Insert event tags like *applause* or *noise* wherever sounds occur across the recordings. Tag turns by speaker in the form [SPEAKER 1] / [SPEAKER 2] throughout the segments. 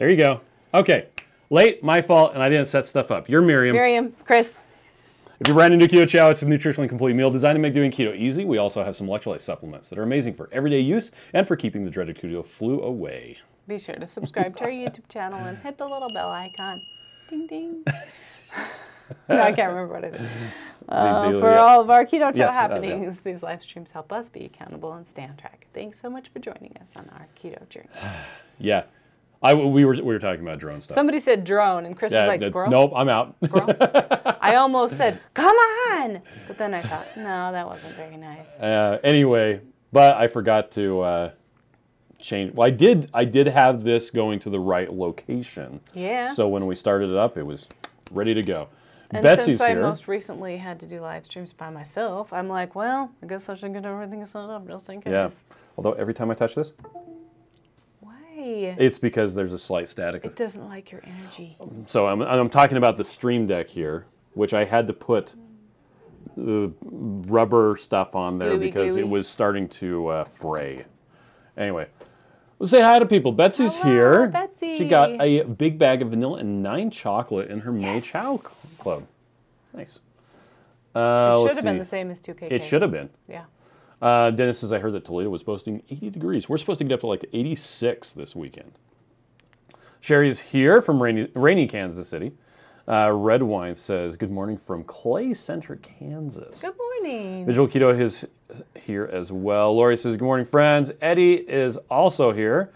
[SPEAKER 1] There you go. Okay. Late, my fault, and I didn't set stuff up. You're Miriam.
[SPEAKER 2] Miriam, Chris.
[SPEAKER 1] If you're brand new to Keto Chow, it's a nutritionally complete meal designed to make doing keto easy. We also have some electrolyte supplements that are amazing for everyday use and for keeping the dreaded keto flu away.
[SPEAKER 2] Be sure to subscribe to our YouTube channel and hit the little bell icon. Ding ding. *laughs* no, I can't remember what it is. Uh, for
[SPEAKER 1] yeah.
[SPEAKER 2] all of our Keto Chow
[SPEAKER 1] Yes, uh, yeah.
[SPEAKER 2] happenings, these live streams help us be accountable and stay on track. Thanks so much for joining us on our keto journey. *sighs*
[SPEAKER 1] Yeah. I, we, were, we were talking about drone stuff.
[SPEAKER 2] Somebody said drone, and Chris
[SPEAKER 1] yeah,
[SPEAKER 2] was like, squirrel?
[SPEAKER 1] Nope, I'm out.
[SPEAKER 2] Squirrel? *laughs* I almost said, come on! But then I thought, no, that wasn't very nice.
[SPEAKER 1] Uh, anyway, but I forgot to uh, change. Well, I did. I did have this going to the right location.
[SPEAKER 2] Yeah.
[SPEAKER 1] So when we started it up, it was ready to go.
[SPEAKER 2] And
[SPEAKER 1] Betsy's
[SPEAKER 2] since I
[SPEAKER 1] here.
[SPEAKER 2] most recently had to do live streams by myself, I'm like, well, I guess I should get everything set up just in case.
[SPEAKER 1] Yeah. Although every time I touch this,
[SPEAKER 2] Why?
[SPEAKER 1] it's because there's a slight static.
[SPEAKER 2] It doesn't like your energy.
[SPEAKER 1] So I'm, I'm talking about the Stream Deck here, which I had to put the rubber stuff on there
[SPEAKER 2] Gluey,
[SPEAKER 1] because
[SPEAKER 2] gluey.
[SPEAKER 1] it was starting to uh, fray. Anyway, let's say hi to people. Betsy's
[SPEAKER 2] Hello,
[SPEAKER 1] here. Betsy. She got a big bag of vanilla and nine chocolate in her May Chow Club. Nice. Uh,
[SPEAKER 2] It should
[SPEAKER 1] let's
[SPEAKER 2] have been
[SPEAKER 1] see.
[SPEAKER 2] the same as 2KK.
[SPEAKER 1] It should have been.
[SPEAKER 2] Yeah.
[SPEAKER 1] Uh, Dennis says, I heard that Toledo was posting 80 degrees. We're supposed to get up to like 86 this weekend. Sherry is here from rainy, rainy Kansas City. Uh, Red Wine says, Good morning from Clay Center, Kansas.
[SPEAKER 2] Good morning.
[SPEAKER 1] Visual Keto is here as well. Lori says, Good morning, friends. Eddie is also here.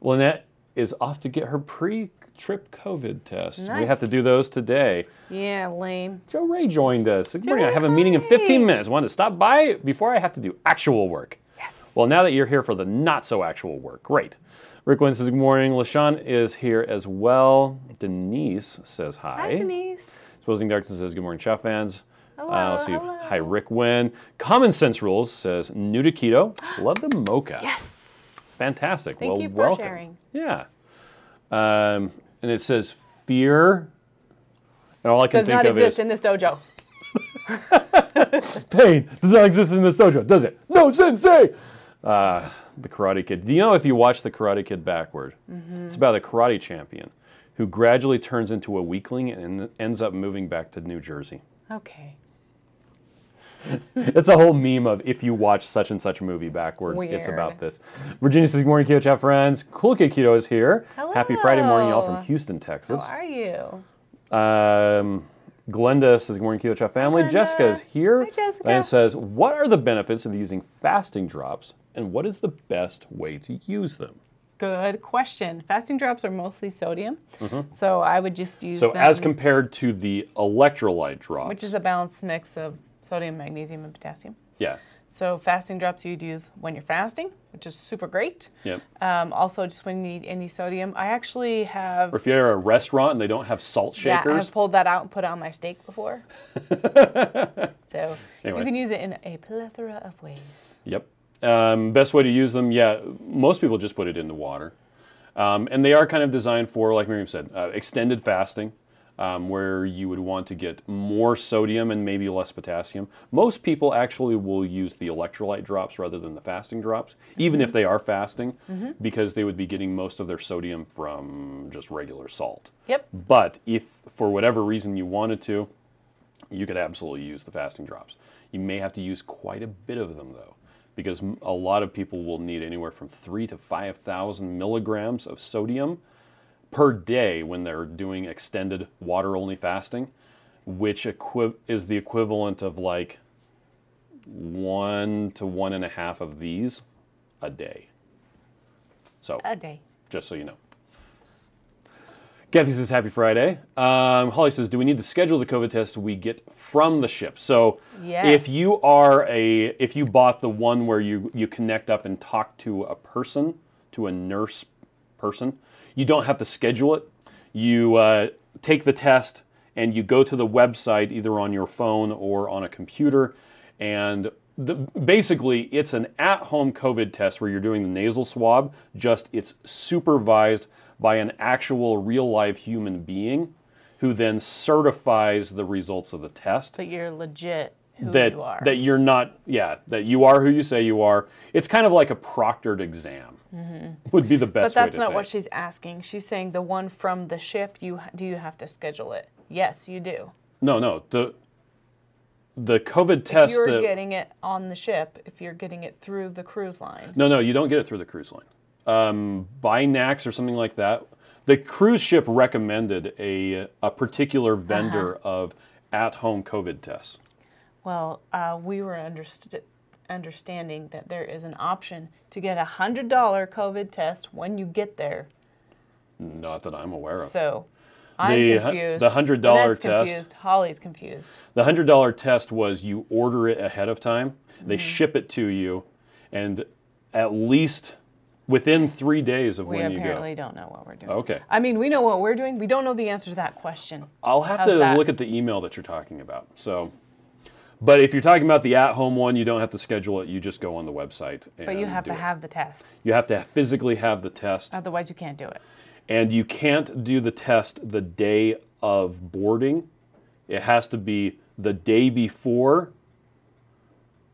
[SPEAKER 1] Lynette is off to get her pre trip COVID test. We have to do those today.
[SPEAKER 2] Yeah, lame.
[SPEAKER 1] Joe Ray joined us. Good morning. I have a meeting in 15 minutes. Wanted to stop by before I have to do actual work. Yes. Well, now that you're here for the not so actual work, great. Rick Wynn says good morning. LaShawn is here as well. Denise says hi.
[SPEAKER 2] Hi, Denise.
[SPEAKER 1] Exposing Darkness says good morning, Chef fans.
[SPEAKER 2] Hello,
[SPEAKER 1] Uh, let's see.
[SPEAKER 2] hello.
[SPEAKER 1] Hi, Rick Wynn. Common Sense Rules says new to keto. *gasps* Love the mocha.
[SPEAKER 2] Yes.
[SPEAKER 1] Fantastic.
[SPEAKER 2] Thank
[SPEAKER 1] well,
[SPEAKER 2] you for
[SPEAKER 1] welcome.
[SPEAKER 2] sharing.
[SPEAKER 1] Yeah. Um, and it says fear. And all I can
[SPEAKER 2] Does
[SPEAKER 1] think
[SPEAKER 2] not exist in this dojo. *laughs*
[SPEAKER 1] pain does not exist in this dojo, does it? No, sensei. Uh, the Karate Kid. Do you know if you watch the Karate Kid backward,
[SPEAKER 2] Mm-hmm.
[SPEAKER 1] it's about a karate champion who gradually turns into a weakling and ends up moving back to New Jersey.
[SPEAKER 2] Okay. *laughs*
[SPEAKER 1] It's a whole meme of if you watch such and such movie backwards, it's about this. Virginia says, Good morning, Keto Chat friends. Cool Kid Keto is here. Happy Friday morning, y'all, from Houston, Texas.
[SPEAKER 2] How are you?
[SPEAKER 1] Um, Glenda says, Good morning, Keto Chat family.
[SPEAKER 2] Glenda.
[SPEAKER 1] Jessica is here
[SPEAKER 2] Hi, Jessica.
[SPEAKER 1] and says, What are the benefits of using fasting drops and what is the best way to use them?
[SPEAKER 2] Good question. Fasting drops are mostly sodium, so I would just use
[SPEAKER 1] Mm-hmm. So,
[SPEAKER 2] them,
[SPEAKER 1] as compared to the electrolyte drops,
[SPEAKER 2] which is a balanced mix of sodium, magnesium, and potassium.
[SPEAKER 1] yeah,
[SPEAKER 2] So fasting drops you'd use when you're fasting, which is super great.
[SPEAKER 1] yep.
[SPEAKER 2] Um, also, just when you need any sodium, I actually have
[SPEAKER 1] Or if you're at a restaurant and they don't have salt shakers.
[SPEAKER 2] yeah, I've pulled that out and put it on my steak before. *laughs* so
[SPEAKER 1] Anyway.
[SPEAKER 2] you can use it in a plethora of ways.
[SPEAKER 1] Yep. Um, best way to use them, yeah, most people just put it in the water. Um, and they are kind of designed for, like Miriam said, uh, extended fasting, um, where you would want to get more sodium and maybe less potassium. Most people actually will use the electrolyte drops rather than the fasting drops, even if they are fasting, because they would be getting most of their sodium from just regular salt.
[SPEAKER 2] Yep.
[SPEAKER 1] But if for whatever reason you wanted to, you could absolutely use the fasting drops. You may have to use quite a bit of them though, because a lot of people will need anywhere from three to 5,000 milligrams of sodium per day when they're doing extended water only fasting, which is the equivalent of like one to one and a half of these a day. So,
[SPEAKER 2] A day.
[SPEAKER 1] just so you know. Kathy says, Happy Friday. Um, Holly says, Do we need to schedule the COVID test we get from the ship? So,
[SPEAKER 2] Yes.
[SPEAKER 1] if you are a, if you bought the one where you, you connect up and talk to a person, to a nurse person, you don't have to schedule it. You uh, take the test and you go to the website either on your phone or on a computer. And the, basically, it's an at home COVID test where you're doing the nasal swab, just it's supervised by an actual real life human being who then certifies the results of the test.
[SPEAKER 2] But you're legit who
[SPEAKER 1] that
[SPEAKER 2] you are.
[SPEAKER 1] that you're not yeah that you are who you say you are. It's kind of like a proctored exam. Would be the
[SPEAKER 2] but
[SPEAKER 1] best way
[SPEAKER 2] that's
[SPEAKER 1] to
[SPEAKER 2] not
[SPEAKER 1] say.
[SPEAKER 2] what
[SPEAKER 1] it.
[SPEAKER 2] she's asking. She's saying the one from the ship. You do you have to schedule it? Yes, you do.
[SPEAKER 1] No, no the the COVID
[SPEAKER 2] If
[SPEAKER 1] test
[SPEAKER 2] you're
[SPEAKER 1] that
[SPEAKER 2] getting it on the ship, if you're getting it through the cruise line.
[SPEAKER 1] No, no, you don't get it through the cruise line. Um, Binax or something like that. The cruise ship recommended a, a particular
[SPEAKER 2] Uh-huh.
[SPEAKER 1] vendor of at-home COVID tests.
[SPEAKER 2] Well, uh, we were underst- understanding that there is an option to get a hundred dollar COVID test when you get there.
[SPEAKER 1] Not that I'm aware of.
[SPEAKER 2] So I'm
[SPEAKER 1] The
[SPEAKER 2] confused.
[SPEAKER 1] the $100 test-
[SPEAKER 2] confused. Holly's confused.
[SPEAKER 1] The hundred dollar test was you order it ahead of time.
[SPEAKER 2] Mm-hmm.
[SPEAKER 1] They ship it to you, and at least within three days of
[SPEAKER 2] We
[SPEAKER 1] when you get We
[SPEAKER 2] apparently
[SPEAKER 1] go.
[SPEAKER 2] don't know what we're doing.
[SPEAKER 1] Okay.
[SPEAKER 2] I mean, we know what we're doing. We don't know the answer to that question.
[SPEAKER 1] I'll have
[SPEAKER 2] How's
[SPEAKER 1] to
[SPEAKER 2] that?
[SPEAKER 1] look at the email that you're talking about. So, but if you're talking about the at-home one, you don't have to schedule it. You just go on the website. And
[SPEAKER 2] But you have to
[SPEAKER 1] it.
[SPEAKER 2] have the test.
[SPEAKER 1] You have to physically have the test,
[SPEAKER 2] Otherwise, you can't do it.
[SPEAKER 1] and you can't do the test the day of boarding. It has to be the day before.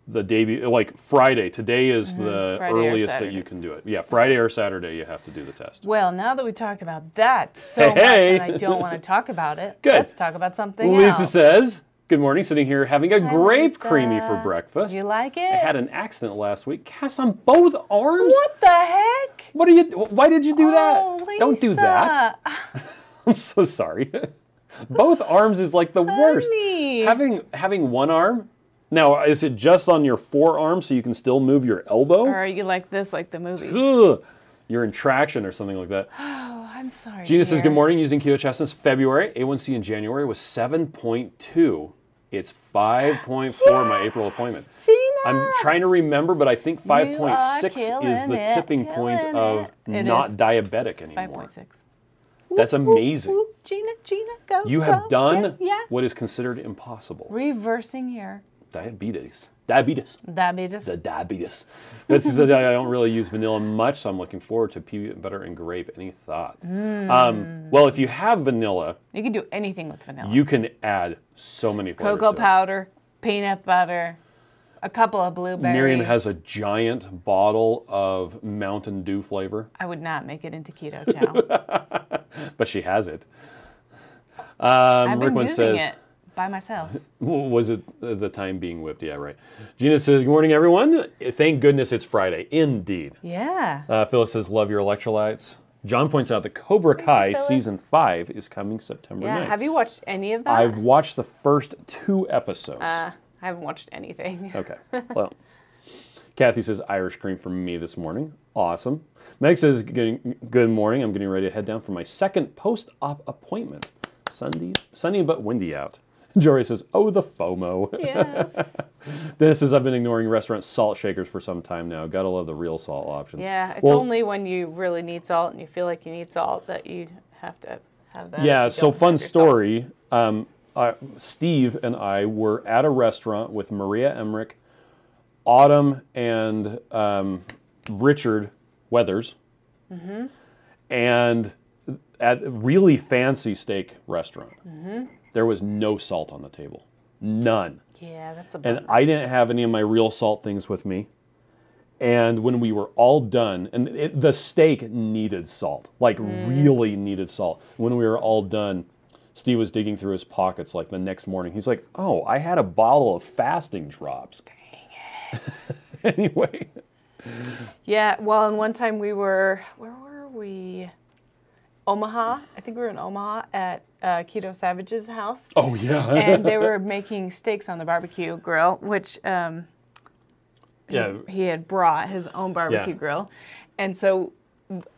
[SPEAKER 1] The day, be, like Friday. Today is the
[SPEAKER 2] Mm-hmm. Friday
[SPEAKER 1] earliest that you can do it. Yeah, Friday or Saturday you have to do the test.
[SPEAKER 2] Well, now that we talked about that so much
[SPEAKER 1] Hey.
[SPEAKER 2] and I don't want to *laughs* talk about it,
[SPEAKER 1] Good.
[SPEAKER 2] let's talk about something
[SPEAKER 1] Lisa
[SPEAKER 2] else.
[SPEAKER 1] says, "Good morning. Sitting here having a grape
[SPEAKER 2] Lisa.
[SPEAKER 1] creamy for breakfast.
[SPEAKER 2] You like it?
[SPEAKER 1] I had an accident last week. Cast on both arms.
[SPEAKER 2] what the heck?
[SPEAKER 1] What are you? Why did you do
[SPEAKER 2] Oh,
[SPEAKER 1] that? Don't do that. *laughs* I'm so sorry. *laughs* Both arms is like the worst.
[SPEAKER 2] Honey.
[SPEAKER 1] Having having one arm. Now, is it just on your forearm so you can still move your elbow?
[SPEAKER 2] Or are you like this, like the movie?
[SPEAKER 1] Ugh. You're in traction or something like that. *sighs*
[SPEAKER 2] Oh, I'm sorry.
[SPEAKER 1] Gina says. Good morning. Using Kyoto since February. A1C in January was 7.2. It's 5.4, my *gasps* April appointment.
[SPEAKER 2] Gina.
[SPEAKER 1] I'm trying to remember, but I think 5.6 is the
[SPEAKER 2] it,
[SPEAKER 1] tipping point
[SPEAKER 2] killing
[SPEAKER 1] of
[SPEAKER 2] it. It
[SPEAKER 1] not
[SPEAKER 2] is.
[SPEAKER 1] diabetic anymore.
[SPEAKER 2] 5.6.
[SPEAKER 1] That's amazing.
[SPEAKER 2] Whoop, Gina, Gina, go.
[SPEAKER 1] You have
[SPEAKER 2] go.
[SPEAKER 1] done
[SPEAKER 2] Yeah. yeah.
[SPEAKER 1] what is considered impossible.
[SPEAKER 2] Reversing here.
[SPEAKER 1] Diabetes. Diabetes.
[SPEAKER 2] Diabetes.
[SPEAKER 1] The diabetes. This is a, I don't really use vanilla much, so I'm looking forward to peanut butter and grape. Any thought?
[SPEAKER 2] Mm.
[SPEAKER 1] Um, well, if you have vanilla,
[SPEAKER 2] You can do anything with vanilla.
[SPEAKER 1] you can add so many flavors.
[SPEAKER 2] Cocoa powder, peanut butter, a couple of blueberries.
[SPEAKER 1] Miriam has a giant bottle of Mountain Dew flavor,
[SPEAKER 2] I would not make it into keto *laughs* chow.
[SPEAKER 1] but she has it. Um,
[SPEAKER 2] been
[SPEAKER 1] Rickman
[SPEAKER 2] using
[SPEAKER 1] says,
[SPEAKER 2] it by myself. *laughs*
[SPEAKER 1] Was it the time being whipped? Yeah, right. Gina says, Good morning, everyone. Thank goodness it's Friday. Indeed.
[SPEAKER 2] Yeah.
[SPEAKER 1] Uh, Phyllis says, Love your electrolytes. John points out that Cobra Kai season five is coming September
[SPEAKER 2] Yeah.
[SPEAKER 1] 9th.
[SPEAKER 2] Have you watched any of that?
[SPEAKER 1] I've watched the first two episodes.
[SPEAKER 2] Uh, I haven't watched anything. *laughs*
[SPEAKER 1] Okay. Well, Kathy says Irish cream for me this morning. Awesome. Meg says good morning. I'm getting ready to head down for my second post-op appointment. Sunday, sunny but windy out. Jory says, "Oh, the FOMO."
[SPEAKER 2] Yes. *laughs*
[SPEAKER 1] Dennis says, "I've been ignoring restaurant salt shakers for some time now. Gotta love the real salt options."
[SPEAKER 2] Yeah. It's
[SPEAKER 1] Well-
[SPEAKER 2] only when you really need salt and you feel like you need salt that you have to have that.
[SPEAKER 1] Yeah, so fun
[SPEAKER 2] have your salt.
[SPEAKER 1] story. Um, uh, Steve and I were at a restaurant with Maria Emmerich, Autumn, and um, Richard Weathers,
[SPEAKER 2] Mm-hmm.
[SPEAKER 1] and at a really fancy steak restaurant.
[SPEAKER 2] Mm-hmm.
[SPEAKER 1] There was no salt on the table, none.
[SPEAKER 2] Yeah, that's a
[SPEAKER 1] And. I didn't have any of my real salt things with me. And when we were all done, and it, the steak needed salt, like mm. really needed salt. When we were all done, Steve was digging through his pockets like the next morning. He's like, "Oh, I had a bottle of fasting drops." Dang *laughs* it. anyway,
[SPEAKER 2] Yeah, well, and one time we were, where were we? Omaha. I think we were in Omaha at uh, Keto Savage's house.
[SPEAKER 1] oh yeah,
[SPEAKER 2] and they were making steaks on the barbecue grill, which um,
[SPEAKER 1] yeah,
[SPEAKER 2] he had brought his own barbecue
[SPEAKER 1] Yeah.
[SPEAKER 2] grill. And so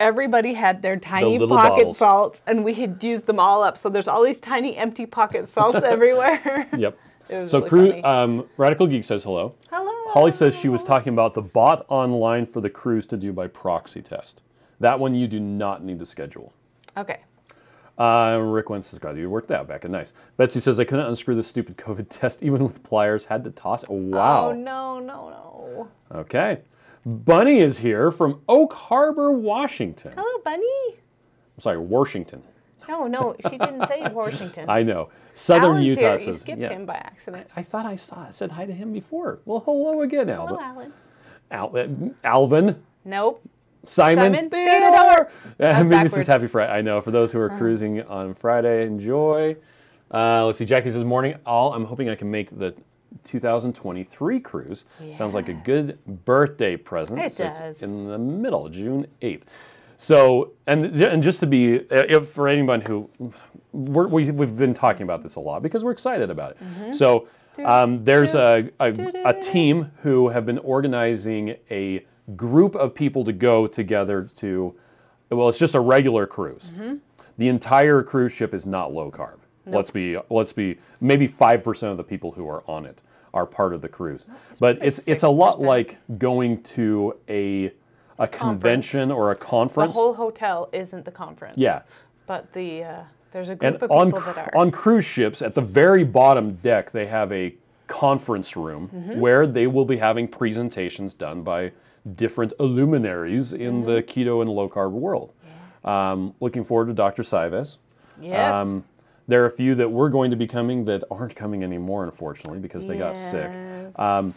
[SPEAKER 2] everybody had their tiny
[SPEAKER 1] little
[SPEAKER 2] pocket
[SPEAKER 1] bottles.
[SPEAKER 2] salts, and we had used them all up. So there's all these tiny empty pocket salts *laughs* everywhere.
[SPEAKER 1] yep. *laughs* So,
[SPEAKER 2] really
[SPEAKER 1] crew, um, Radical Geek says hello.
[SPEAKER 2] Hello.
[SPEAKER 1] Holly says she was talking about the bot online for the cruise to do by proxy test. That one you do not need to schedule.
[SPEAKER 2] Okay.
[SPEAKER 1] Uh, Rick Wentz says, God, you worked out back. and Nice. Betsy says, I couldn't unscrew the stupid COVID *laughs* test even with pliers. Had to toss it. Wow.
[SPEAKER 2] Oh, no, no, no.
[SPEAKER 1] Okay. Bunny is here from Oak Harbor, Washington.
[SPEAKER 2] Hello, Bunny.
[SPEAKER 1] I'm sorry, Washington.
[SPEAKER 2] No, no, she didn't say *laughs* Washington.
[SPEAKER 1] I know. Southern
[SPEAKER 2] Alan's
[SPEAKER 1] Utah
[SPEAKER 2] here. You skipped
[SPEAKER 1] yeah.
[SPEAKER 2] him by accident.
[SPEAKER 1] I thought I saw said hi to him before. Well, hello again,
[SPEAKER 2] Hello,
[SPEAKER 1] Alvin.
[SPEAKER 2] Alan.
[SPEAKER 1] Al- Alvin.
[SPEAKER 2] Nope.
[SPEAKER 1] Simon,
[SPEAKER 2] Simon
[SPEAKER 1] Theodore.
[SPEAKER 2] That's
[SPEAKER 1] I mean, this is. Happy Friday. I know. For those who are cruising on Friday, enjoy. Uh, let's see. Jackie says, "Morning, all. I'm hoping I can make the 2023 cruise. Sounds like a good birthday present.
[SPEAKER 2] It does.
[SPEAKER 1] It's in the middle, June 8th. So, and and just to be, uh, if for anyone who we're, we, we've been talking about this a lot because we're excited about it.
[SPEAKER 2] Mm-hmm.
[SPEAKER 1] So, um, there's a, a, a team who have been organizing a group of people to go together to, well, it's just a regular cruise.
[SPEAKER 2] Mm-hmm.
[SPEAKER 1] The entire cruise ship is not low carb. Let's be, let's be, maybe five percent of the people who are on it are part of the cruise. But it's it's a lot like going to a a convention or a conference.
[SPEAKER 2] The whole hotel isn't the conference.
[SPEAKER 1] Yeah.
[SPEAKER 2] But the uh, there's a group
[SPEAKER 1] And
[SPEAKER 2] of
[SPEAKER 1] on
[SPEAKER 2] people that are.
[SPEAKER 1] on cruise ships, at the very bottom deck, they have a conference room
[SPEAKER 2] Mm-hmm.
[SPEAKER 1] where they will be having presentations done by different luminaries in the
[SPEAKER 2] Mm-hmm.
[SPEAKER 1] keto and low carb world. Um, looking forward to Dr. Cywes.
[SPEAKER 2] yes.
[SPEAKER 1] Um, there are a few that were going to be coming that aren't coming anymore, unfortunately, because they got sick. Um,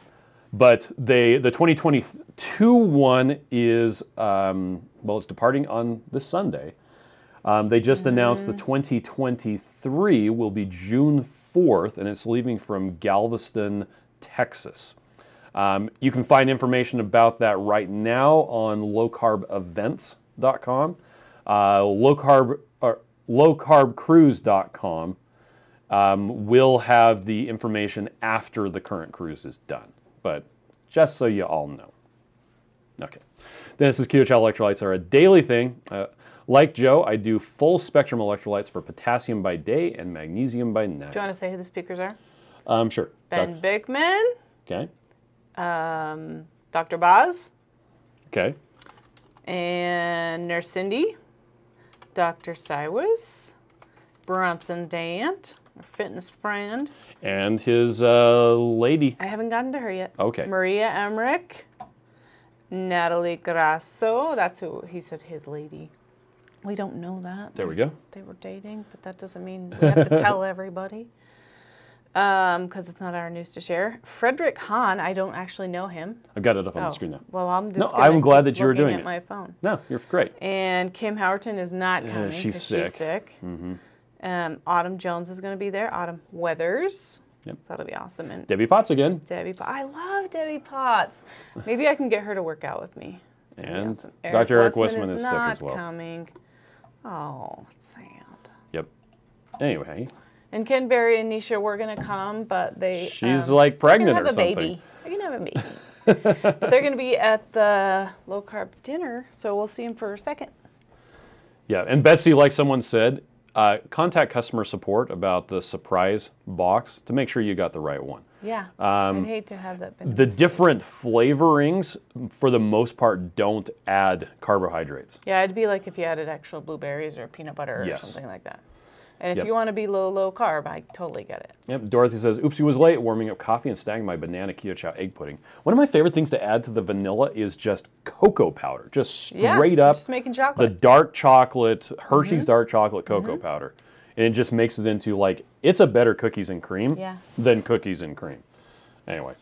[SPEAKER 1] but they the 2022 one is um, well, it's departing on this Sunday. Um, they just announced the 2023 will be June 4th, and it's leaving from Galveston, Texas. Um, you can find information about that right now on lowcarbevents.com, uh, low carb or lowcarbcruise.com um, will have the information after the current cruise is done. But just so you all know. Okay. Dennis says keto chow electrolytes are a daily thing. Uh, like Joe, I do full spectrum electrolytes for potassium by day and magnesium by night.
[SPEAKER 2] Do you want to say who the speakers are?
[SPEAKER 1] Um, sure.
[SPEAKER 2] Ben
[SPEAKER 1] Doc-
[SPEAKER 2] Bikman,
[SPEAKER 1] okay.
[SPEAKER 2] Um, Dr. Boz,
[SPEAKER 1] Okay.
[SPEAKER 2] and Nurse Cindy, Dr. Cywes, Bronson Dant, our fitness friend.
[SPEAKER 1] And his uh, lady.
[SPEAKER 2] I haven't gotten to her yet.
[SPEAKER 1] Okay.
[SPEAKER 2] Maria Emmerich, Natalie Grasso. That's who he said his lady. We don't know that.
[SPEAKER 1] There we go.
[SPEAKER 2] They were dating, but that doesn't mean we have to *laughs* tell everybody. Because it's not our news to share. Frederick Hahn, I don't actually know him.
[SPEAKER 1] I've got it up on
[SPEAKER 2] Oh,
[SPEAKER 1] the screen now.
[SPEAKER 2] Well, I'm just
[SPEAKER 1] No, I'm glad that you were doing
[SPEAKER 2] at
[SPEAKER 1] it.
[SPEAKER 2] my phone.
[SPEAKER 1] No, you're great.
[SPEAKER 2] And Kim Howerton is not
[SPEAKER 1] Yeah,
[SPEAKER 2] coming
[SPEAKER 1] she's sick.
[SPEAKER 2] she's sick.
[SPEAKER 1] hmm
[SPEAKER 2] Um, Autumn Jones is going to be there. Autumn Weathers.
[SPEAKER 1] Yep.
[SPEAKER 2] So that'll be awesome. And
[SPEAKER 1] Debbie Potts again.
[SPEAKER 2] Debbie, Po- I love Debbie Potts. Maybe I can get her to work out with me. That'd
[SPEAKER 1] And
[SPEAKER 2] awesome.
[SPEAKER 1] Dr. Eric
[SPEAKER 2] Westman
[SPEAKER 1] Westman is sick as well.
[SPEAKER 2] coming. Oh, sad.
[SPEAKER 1] Yep. Anyway,
[SPEAKER 2] And Ken Berry and Neisha were gonna come, but they
[SPEAKER 1] she's
[SPEAKER 2] um,
[SPEAKER 1] like pregnant or
[SPEAKER 2] have a
[SPEAKER 1] something.
[SPEAKER 2] baby. They're gonna have a baby. *laughs* but they're gonna be at the low carb dinner, so we'll see them for a second.
[SPEAKER 1] Yeah, and Betsy, like someone said, uh, contact customer support about the surprise box to make sure you got the right one.
[SPEAKER 2] Yeah.
[SPEAKER 1] Um,
[SPEAKER 2] I'd hate to have that.
[SPEAKER 1] The different flavorings, for the most part, don't add carbohydrates.
[SPEAKER 2] yeah, it'd be like if you added actual blueberries or peanut butter
[SPEAKER 1] Yes.
[SPEAKER 2] or something like that. And if
[SPEAKER 1] Yep.
[SPEAKER 2] you want to be low low carb, I totally get it.
[SPEAKER 1] Yep. Dorothy says, "Oopsie was late, warming up coffee and stacking my banana keto chow egg pudding." One of my favorite things to add to the vanilla is just cocoa powder, just
[SPEAKER 2] Yeah,
[SPEAKER 1] straight up
[SPEAKER 2] just making chocolate.
[SPEAKER 1] the dark chocolate, Hershey's
[SPEAKER 2] Mm-hmm.
[SPEAKER 1] dark chocolate cocoa powder, and it just makes it into like it's a better cookies and cream
[SPEAKER 2] Yeah.
[SPEAKER 1] than cookies and cream. Anyway,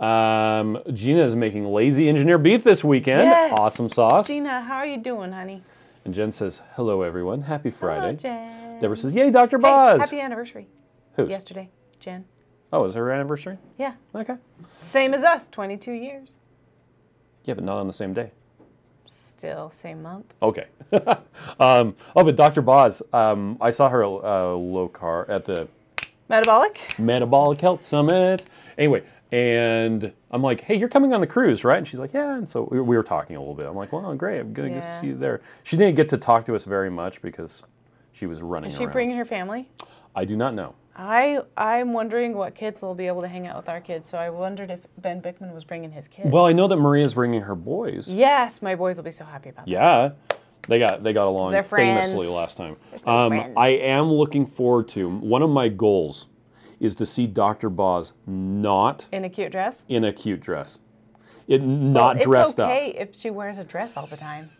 [SPEAKER 1] um, Gina is making lazy engineer beef this weekend.
[SPEAKER 2] Yes.
[SPEAKER 1] Awesome sauce.
[SPEAKER 2] Gina, how are you doing, honey?
[SPEAKER 1] And Jen says, "Hello everyone, happy Friday."
[SPEAKER 2] Hello, Jen.
[SPEAKER 1] Deborah says, "Yay, Dr.
[SPEAKER 2] Hey,
[SPEAKER 1] Boz."
[SPEAKER 2] happy anniversary.
[SPEAKER 1] Who's?
[SPEAKER 2] Yesterday, Jen.
[SPEAKER 1] Oh, is her anniversary?
[SPEAKER 2] Yeah.
[SPEAKER 1] Okay.
[SPEAKER 2] Same as us, 22 years.
[SPEAKER 1] Yeah, but not on the same day.
[SPEAKER 2] Still same month.
[SPEAKER 1] Okay. *laughs* um, oh, but Dr. Boz, um, I saw her uh, low car at the
[SPEAKER 2] Metabolic?
[SPEAKER 1] Metabolic Health Summit. Anyway, and I'm like, hey, you're coming on the cruise, right? And she's like, yeah. And so we, we were talking a little bit. I'm like, well, great. I'm going to get
[SPEAKER 2] Yeah.
[SPEAKER 1] to see you there. She didn't get to talk to us very much because she was running
[SPEAKER 2] Is she
[SPEAKER 1] around.
[SPEAKER 2] bringing her family?
[SPEAKER 1] I do not know.
[SPEAKER 2] I I'm wondering what kids will be able to hang out with our kids. So I wondered if Ben Bikman was bringing his kids.
[SPEAKER 1] Well, I know that Maria's bringing her boys.
[SPEAKER 2] yes, my boys will be so happy about that.
[SPEAKER 1] Yeah. They got they got along famously last time. Um. I am looking forward to one of my goals is to see Dr. Boz not
[SPEAKER 2] In a cute dress.
[SPEAKER 1] in a cute dress. It
[SPEAKER 2] Well,
[SPEAKER 1] not
[SPEAKER 2] it's
[SPEAKER 1] dressed
[SPEAKER 2] okay if she wears a dress all the time.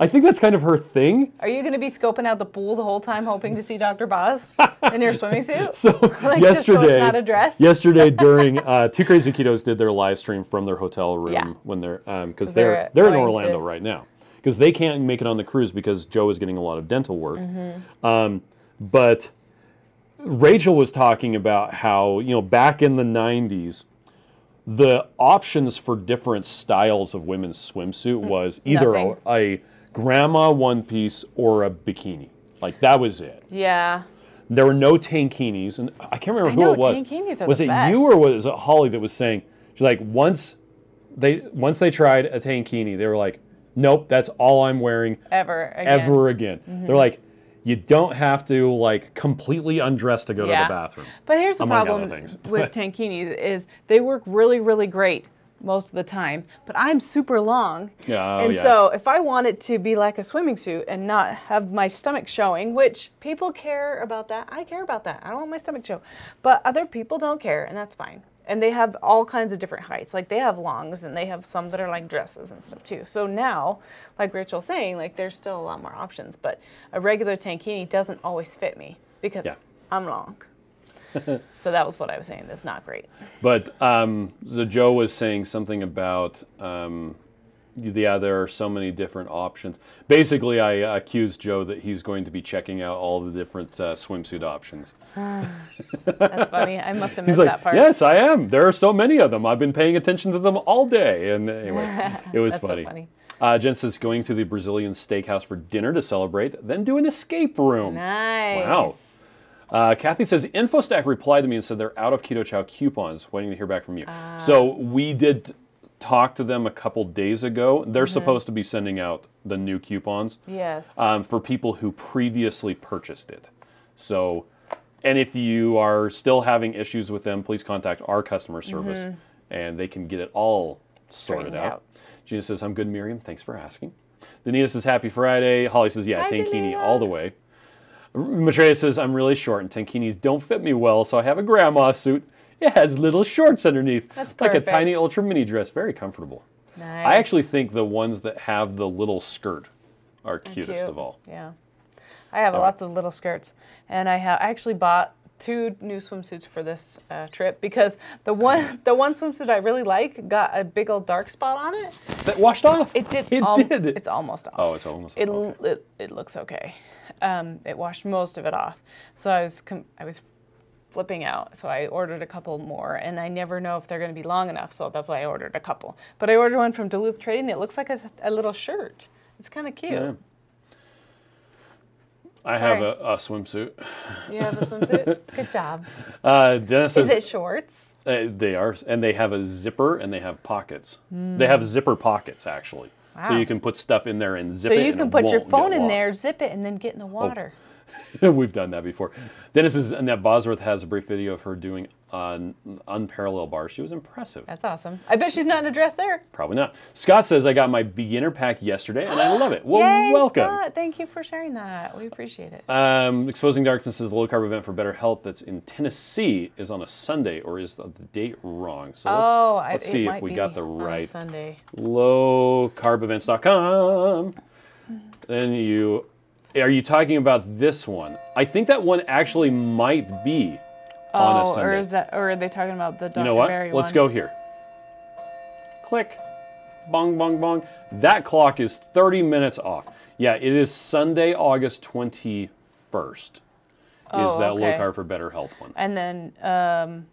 [SPEAKER 1] I think that's kind of her thing.
[SPEAKER 2] Are you going to be scoping out the pool the whole time, hoping to see Dr. Boz in your swimming suit? *laughs*
[SPEAKER 1] So *laughs*
[SPEAKER 2] Like, just so
[SPEAKER 1] yesterday,
[SPEAKER 2] not a dress?
[SPEAKER 1] yesterday *laughs* during uh, Two Crazy Ketos did their live stream from their hotel room
[SPEAKER 2] Yeah.
[SPEAKER 1] when they're because
[SPEAKER 2] they're
[SPEAKER 1] they're they're in Orlando
[SPEAKER 2] to-
[SPEAKER 1] right now because they can't make it on the cruise because Joe is getting a lot of dental work.
[SPEAKER 2] Mm-hmm.
[SPEAKER 1] Um, but Rachel was talking about how you know back in the '90s. The options for different styles of women's swimsuit was either a, a grandma one piece or a bikini. Like that was it.
[SPEAKER 2] Yeah.
[SPEAKER 1] There were no tankinis, and I can't remember
[SPEAKER 2] I
[SPEAKER 1] who
[SPEAKER 2] know,
[SPEAKER 1] it was.
[SPEAKER 2] tankinis are
[SPEAKER 1] was
[SPEAKER 2] the
[SPEAKER 1] it you or was it Holly that was saying she's like once they once they tried a tankini, they were like, nope, that's all I'm wearing
[SPEAKER 2] Ever again.
[SPEAKER 1] ever again.
[SPEAKER 2] Mm-hmm.
[SPEAKER 1] They're like, you don't have to like completely undress to go
[SPEAKER 2] Yeah.
[SPEAKER 1] to the bathroom.
[SPEAKER 2] But here's the problem with *laughs* tankinis is they work really, really great most of the time. But I'm super long.
[SPEAKER 1] Yeah, oh,
[SPEAKER 2] and
[SPEAKER 1] yeah.
[SPEAKER 2] so if I want it to be like a swimming suit and not have my stomach showing, which people care about that. I care about that. I don't want my stomach show. But other people don't care, and that's fine. And they have all kinds of different heights. Like they have longs and they have some that are like dresses and stuff too. So now, like Rachel's saying, like there's still a lot more options. But a regular tankini doesn't always fit me because
[SPEAKER 1] Yeah.
[SPEAKER 2] I'm long. *laughs* so that was what I was saying. That's not great.
[SPEAKER 1] But um, so Joe was saying something about, um, yeah, there are so many different options. Basically, I uh, accused Joe that he's going to be checking out all the different uh, swimsuit options.
[SPEAKER 2] That's funny. I must have missed
[SPEAKER 1] like,
[SPEAKER 2] that part.
[SPEAKER 1] yes, I am. There are so many of them. I've been paying attention to them all day. And anyway, it was *laughs*
[SPEAKER 2] That's so
[SPEAKER 1] funny.
[SPEAKER 2] funny.
[SPEAKER 1] Uh, Jen says going to the Brazilian steakhouse for dinner to celebrate, then do an escape room.
[SPEAKER 2] Nice.
[SPEAKER 1] Wow. Uh, Kathy says InfoStack replied to me and said they're out of Keto Chow coupons. Waiting to hear back from you.
[SPEAKER 2] Ah.
[SPEAKER 1] So we did talk to them a couple days ago. They're
[SPEAKER 2] Mm-hmm.
[SPEAKER 1] supposed to be sending out the new coupons
[SPEAKER 2] Yes.
[SPEAKER 1] um, for people who previously purchased it. So, and if you are still having issues with them, please contact our customer service and they can get it all sorted
[SPEAKER 2] Mm-hmm.
[SPEAKER 1] Out.
[SPEAKER 2] out.
[SPEAKER 1] Gina says, I'm good, Miriam. Thanks for asking. Danita says, Happy Friday. Holly says, Yeah,
[SPEAKER 2] Hi,
[SPEAKER 1] tankini all the way. Matreya says, I'm really short and tankinis don't fit me well, so I have a grandma suit. *laughs* It has little shorts underneath.
[SPEAKER 2] That's
[SPEAKER 1] like a tiny ultra mini dress. Very comfortable.
[SPEAKER 2] nice.
[SPEAKER 1] I actually think the ones that have the little skirt are cutest
[SPEAKER 2] Cute.
[SPEAKER 1] of all.
[SPEAKER 2] Yeah. I have lots of little skirts, and I have I actually bought two new swimsuits for this uh, trip because the one *laughs* the one swimsuit I really like got a big old dark spot on it.
[SPEAKER 1] That washed off.
[SPEAKER 2] It did.
[SPEAKER 1] It
[SPEAKER 2] al-
[SPEAKER 1] did.
[SPEAKER 2] It's almost off.
[SPEAKER 1] oh, it's almost.
[SPEAKER 2] It,
[SPEAKER 1] okay.
[SPEAKER 2] it it looks okay. Um, it washed most of it off, so I was com- I was flipping out. So I ordered a couple more, and I never know if they're going to be long enough. So that's why I ordered a couple. But I ordered one from Duluth Trading. It looks like a, a little shirt. It's kind of cute.
[SPEAKER 1] Yeah. I have a, a swimsuit.
[SPEAKER 2] You have a swimsuit. *laughs* Good job.
[SPEAKER 1] Uh, Dennis
[SPEAKER 2] Is it shorts?
[SPEAKER 1] uh, they are, and they have a zipper and they have pockets. They have zipper pockets actually, so
[SPEAKER 2] Hmm.
[SPEAKER 1] You can put stuff in there and zip
[SPEAKER 2] So
[SPEAKER 1] it.
[SPEAKER 2] So
[SPEAKER 1] you
[SPEAKER 2] can put your phone in
[SPEAKER 1] lost.
[SPEAKER 2] there, zip it, and then get in the water. *laughs*
[SPEAKER 1] We've done that before. Dennis is Annette Bosworth has a brief video of her doing an unparalleled bar. She was impressive.
[SPEAKER 2] That's awesome. I bet she's not in a dress there.
[SPEAKER 1] Probably not. Scott says I got my beginner pack yesterday and I *gasps* love it. Well,
[SPEAKER 2] Yay,
[SPEAKER 1] welcome.
[SPEAKER 2] Scott. Thank you for sharing that. We appreciate it.
[SPEAKER 1] Um, Exposing Darkness is a low carb event for better health that's in Tennessee is on a Sunday, or is the date wrong? So let's,
[SPEAKER 2] oh,
[SPEAKER 1] let's
[SPEAKER 2] it
[SPEAKER 1] see if we got the right
[SPEAKER 2] Sunday.
[SPEAKER 1] lowcarbevents.com. Then you are you talking about this one? I think that one actually might be on a
[SPEAKER 2] Oh,
[SPEAKER 1] Sunday.
[SPEAKER 2] or is that? Or are they talking about the Dr.
[SPEAKER 1] you know what?
[SPEAKER 2] Barry
[SPEAKER 1] Let's
[SPEAKER 2] one?
[SPEAKER 1] go here. Click. Bong, bong, bong. That clock is 30 minutes off. Yeah, it is Sunday, August 21st. Oh, Is
[SPEAKER 2] Oh,
[SPEAKER 1] that low carb for better health one?
[SPEAKER 2] And then um,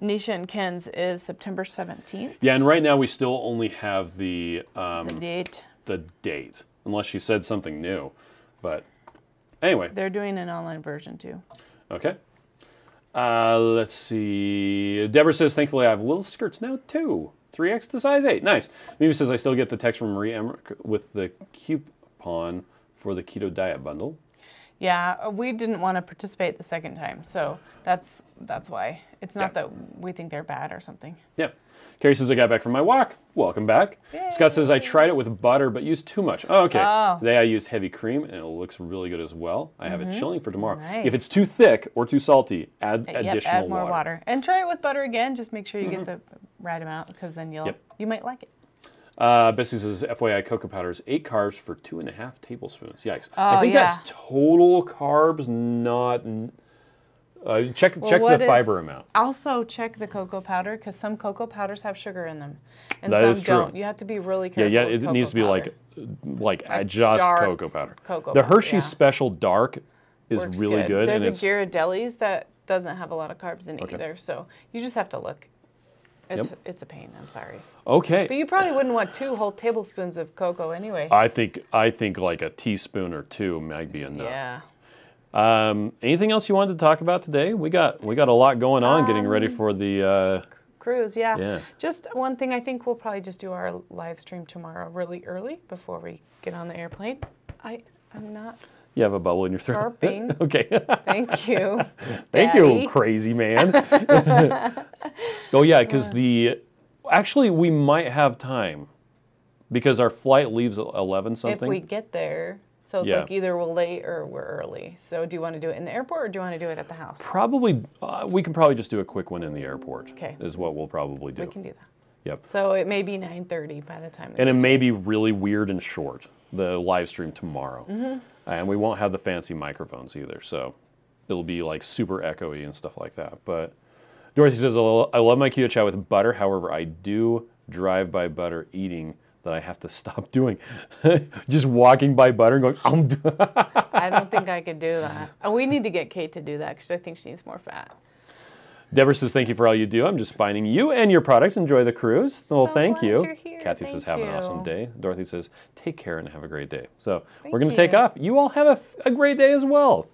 [SPEAKER 2] Neisha and Ken's is September 17th.
[SPEAKER 1] Yeah, and right now we still only have the um,
[SPEAKER 2] The date.
[SPEAKER 1] the date, unless she said something new. But anyway,
[SPEAKER 2] They're doing an online version too.
[SPEAKER 1] okay. Uh, let's see. Deborah says, thankfully I have little skirts now too. 3X to size 8. Nice. Mimi says, I still get the text from Marie Emmerich with the coupon for the keto diet bundle.
[SPEAKER 2] Yeah, uh, we didn't want to participate the second time, so that's that's why. It's not
[SPEAKER 1] Yeah.
[SPEAKER 2] that we think they're bad or something.
[SPEAKER 1] Yeah. Carrie says, I got back from my walk. Welcome back. Scott says, I tried it with butter but used too much. Oh, okay.
[SPEAKER 2] Oh.
[SPEAKER 1] Today I used heavy cream and it looks really good as well. I have it chilling for tomorrow.
[SPEAKER 2] Nice.
[SPEAKER 1] If it's too thick or too salty, add
[SPEAKER 2] Yep,
[SPEAKER 1] additional
[SPEAKER 2] add more
[SPEAKER 1] water.
[SPEAKER 2] water. and try it with butter again. Just make sure you get the right amount, because then you'll
[SPEAKER 1] Yep.
[SPEAKER 2] you might like it.
[SPEAKER 1] Uh, Bessie says, FYI, cocoa powder is eight carbs for two and a half tablespoons. Yikes. I
[SPEAKER 2] Oh,
[SPEAKER 1] think
[SPEAKER 2] yeah.
[SPEAKER 1] that's total carbs, not. Uh, check
[SPEAKER 2] Well,
[SPEAKER 1] check the
[SPEAKER 2] is-
[SPEAKER 1] fiber amount.
[SPEAKER 2] Also, check the cocoa powder because some cocoa powders have sugar in them, and
[SPEAKER 1] That
[SPEAKER 2] some
[SPEAKER 1] is
[SPEAKER 2] don't. You have to be really careful.
[SPEAKER 1] yeah,
[SPEAKER 2] with
[SPEAKER 1] it needs to be
[SPEAKER 2] cocoa
[SPEAKER 1] like like,
[SPEAKER 2] Like
[SPEAKER 1] just cocoa powder.
[SPEAKER 2] cocoa
[SPEAKER 1] the Hershey's
[SPEAKER 2] yeah.
[SPEAKER 1] Special Dark is
[SPEAKER 2] Works
[SPEAKER 1] really good,
[SPEAKER 2] There's
[SPEAKER 1] and
[SPEAKER 2] a
[SPEAKER 1] it's
[SPEAKER 2] Ghirardelli's that doesn't have a lot of carbs in it
[SPEAKER 1] Okay.
[SPEAKER 2] either, so you just have to look. It's
[SPEAKER 1] Yep.
[SPEAKER 2] it's a pain. I'm sorry,
[SPEAKER 1] okay.
[SPEAKER 2] but you probably wouldn't want two whole tablespoons of cocoa anyway.
[SPEAKER 1] I think I think like a teaspoon or two might be enough.
[SPEAKER 2] yeah.
[SPEAKER 1] Um, anything else you wanted to talk about today? We got we got a lot going on, getting ready
[SPEAKER 2] Um,
[SPEAKER 1] for the. Uh,
[SPEAKER 2] Cruise, yeah.
[SPEAKER 1] Yeah.
[SPEAKER 2] Just one thing, I think we'll probably just do our live stream tomorrow really early before we get on the airplane. I, I'm not.
[SPEAKER 1] you have a bubble in your throat.
[SPEAKER 2] Burping. *laughs*
[SPEAKER 1] okay.
[SPEAKER 2] Thank you. *laughs*
[SPEAKER 1] Thank you, crazy man. *laughs* oh yeah, because the actually we might have time because our flight leaves at eleven
[SPEAKER 2] If we get there, so it's
[SPEAKER 1] Yeah.
[SPEAKER 2] like either we're late or we're early. So do you want to do it in the airport or do you want to do it at the house?
[SPEAKER 1] Probably uh, we can probably just do a quick one in the airport.
[SPEAKER 2] Okay.
[SPEAKER 1] Is what we'll probably do.
[SPEAKER 2] We can do that.
[SPEAKER 1] Yep.
[SPEAKER 2] So it may be 9:30 by the time.
[SPEAKER 1] And it may be really weird and short, the live stream tomorrow.
[SPEAKER 2] Mm-hmm.
[SPEAKER 1] And we won't have the fancy microphones either, so it'll be like super echoey and stuff like that. But Dorothy says, I love my keto Chow with butter. However, I do drive by butter eating that I have to *laughs* stop doing. *laughs* Just walking by butter and going, um. *laughs*
[SPEAKER 2] I don't think I could do that. We need to get Kate to do that because I think she needs more fat.
[SPEAKER 1] Deborah says, thank you for all you do. I'm just finding you and your products. Enjoy the cruise. Well,
[SPEAKER 2] So
[SPEAKER 1] thank you.
[SPEAKER 2] you're here.
[SPEAKER 1] Kathy says,
[SPEAKER 2] Thank
[SPEAKER 1] have an awesome day. Dorothy says, take care and have a great day. So we're going to take off. You all have a, a great day as well.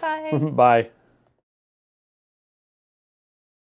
[SPEAKER 2] Bye.
[SPEAKER 1] Bye.